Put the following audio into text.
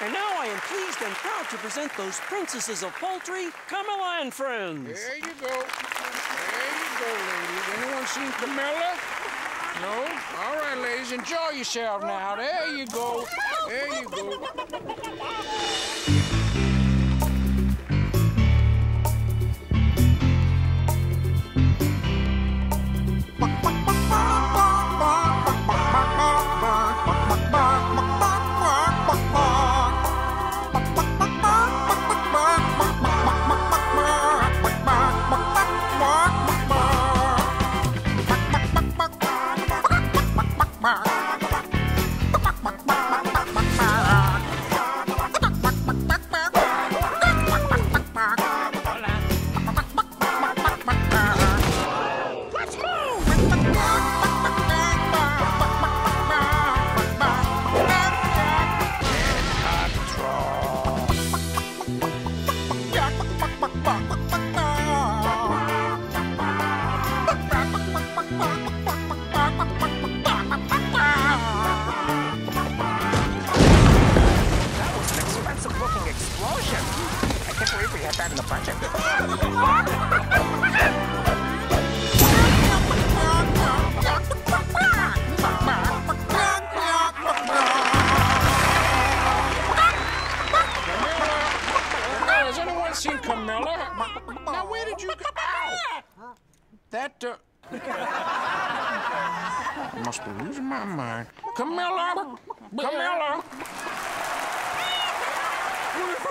And now I am pleased and proud to present those princesses of poultry, Camilla and friends. There you go. There you go, ladies. Anyone seen Camilla? No? All right, ladies, enjoy yourself now. There you go. There you go. Can't believe we had that in the budget. Camilla? Now, where did you? Ow! That, uh... Must be losing my mind. Camilla! Camilla!